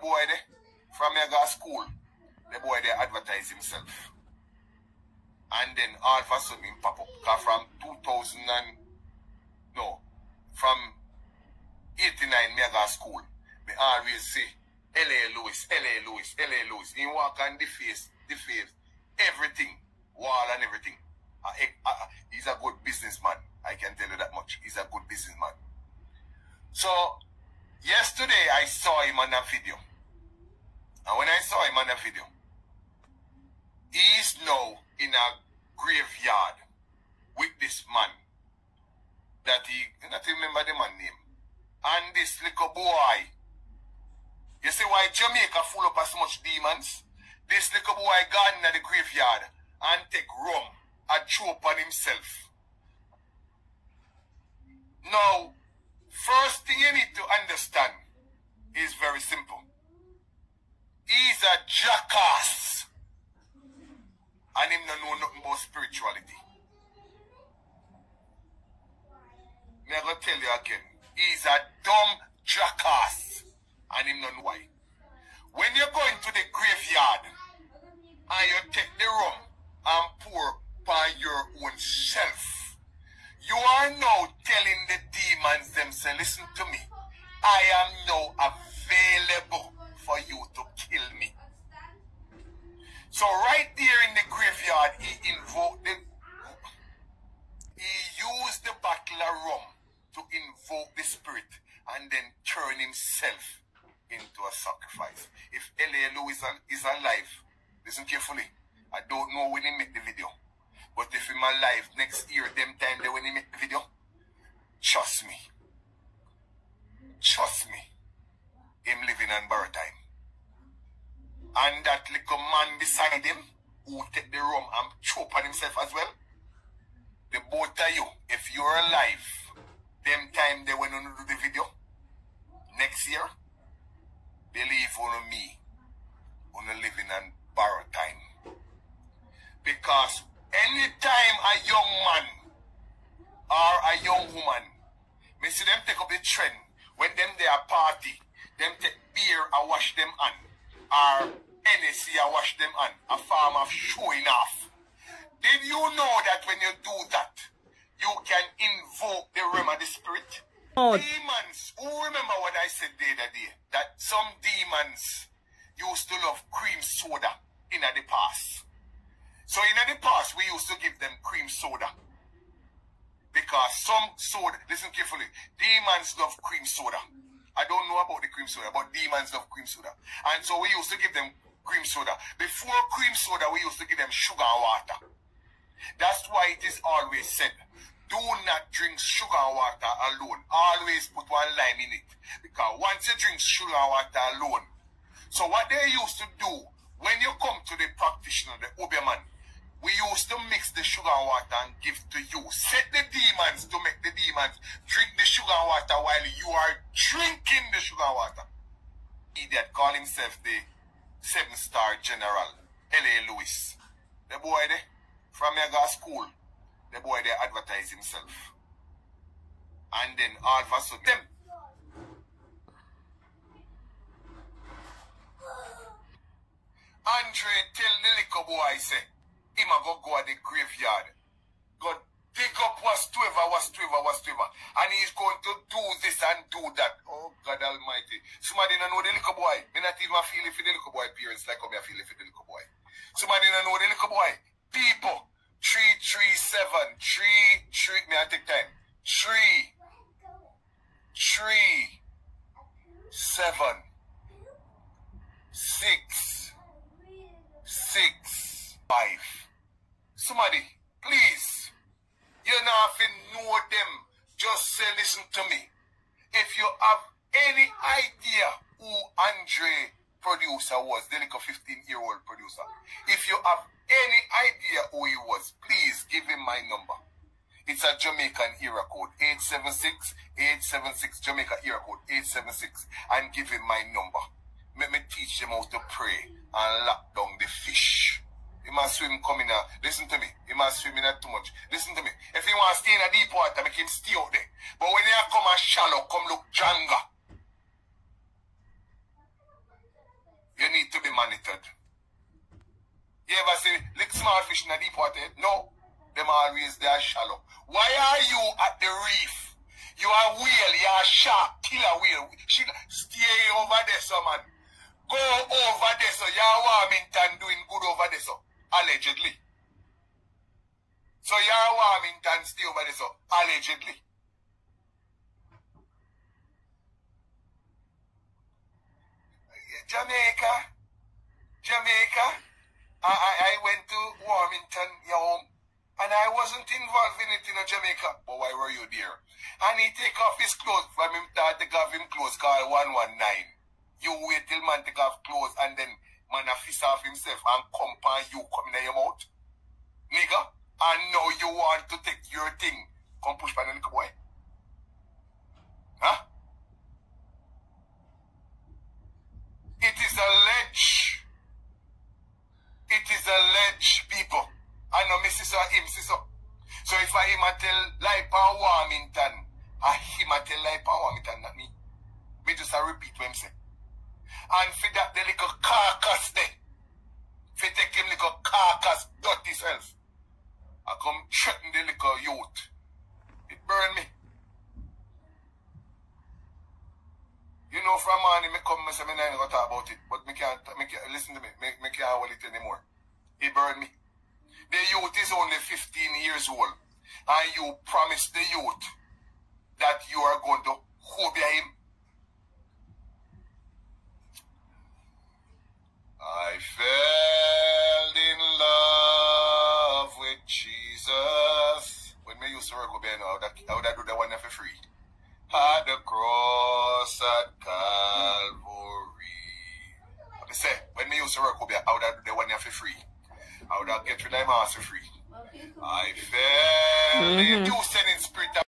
boy there, from Mega School, the boy there advertise himself. And then all of a sudden him pop up. Cause from 2000 and, no, from 89 Mega School, me always say, L.A. Lewis, L.A. Lewis, L.A. Lewis. He walk on the face, the face, everything, wall and everything. He's a good businessman. I can tell you that much. He's a good businessman. So, yesterday I saw him on a video. And when I saw him on a video, he's now in a graveyard with this man that he, not remember the man name. And this little boy. You see why Jamaica full up as much demons? This little boy gone in the graveyard and take rum and choke upon himself. Now, first thing you need to understand is very simple. He's a jackass. And him don't know nothing about spirituality. Me I gonna tell you again. He's a dumb jackass. And him don't know why. When you go into the graveyard and you take the rum and pour by your own self, you are now telling the demons themselves, listen to me. I am now available for you to kill me. So right there in the graveyard, he invoked the he used the bottle of rum to invoke the spirit and then turn himself into a sacrifice. If L.A. Lewis is alive, listen carefully. I don't know when he made the video. But if him alive next year, them time they when he make the video, trust me. Trust me. Him living on borrow time. And that little man beside him who take the rum and choke on himself as well. The both of you, if you're alive, them time they when to do the video, next year, believe on me, on the living and borrow time. Because anytime a young man or a young woman, me see them take up the trend, when them they are party, them take beer and wash them on or NSC I wash them on, a form of showing off. Did you know that when you do that, you can invoke the realm of the spirit? Oh. Demons, who remember what I said the other day? That some demons used to love cream soda in the past. So in the past, we used to give them cream soda. Because some soda, listen carefully, demons love cream soda. I don't know about the cream soda, but demons love cream soda. And so we used to give them cream soda. Before cream soda, we used to give them sugar and water. That's why it is always said, do not drink sugar and water alone. Always put one lime in it. Because once you drink sugar and water alone, so what they used to do, when you come to the practitioner, the Obeah we used to mix the sugar and water and give to you. Set the demons to make the demons drink sugar water while you are drinking the sugar water. Idiot call himself the seven star general, L.A. Lewis. The boy there, from Mega School, the boy there advertise himself. And then all of a sudden, them. Andre tell the little boy, say, him a go go at the graveyard. Dig up whatsoever, whatsoever, whatsoever. And he's going to do this and do that. Oh God Almighty. Somebody don't know the little boy. Me not even feel it for the little boy parents like me I feel it for the little boy. Somebody don't know the little boy. People. Three, three, seven. Three, three. Me I take time. Three. Three. Seven. Six. Six. Five. Somebody, please, you know if you know them, just say listen to me. If you have any idea who Andre producer was, the little 15 year old producer, if you have any idea who he was, please give him my number. It's a Jamaican era code 876 876 Jamaica era code 876 and give him my number. Let me teach him how to pray and lock down the fish. He must swim coming now. Listen to me. He must swim in that too much. Listen to me. If he want to stay in a deep water, make him stay out there. But when he come a shallow, come look Janga. you need to be monitored. You ever see lick small fish in a deep water? No. Them always they are shallow. Why are you at the reef? You are whale, you are shark, killer whale. She stay over there, so man. Go over there, so you are Warmington doing good over there, so allegedly. So you are Warmington over there, so allegedly. Jamaica, Jamaica. I, I, went to Warmington, your home, and I wasn't involved in it in Jamaica. But why were you there? And he take off his clothes from him, start to have him clothes called 119. You wait till man take off clothes and then man a fist off himself and come you coming in your mouth. Nigga, I know you want to take your thing. Come push by the little boy. Huh? It is a ledge. It is a ledge, people. I know Mrs. sister him, sister. So if I him a tell like Warmington, I him a tell Lipa Warmington, not me. Me just a repeat what him say. And for that the little carcass there, for take him little carcass, dirty self, I come threaten the little youth. It burn me. You know, from morning, me come, me say, me not to talk about it, but me can't, me can't, listen to me, me, me can't hold it anymore. He burned me. The youth is only 15 years old, and you promise the youth that you are going to hold him. I would have the one for free. I would have get rid of free. I. Mm-hmm. You sending spirit.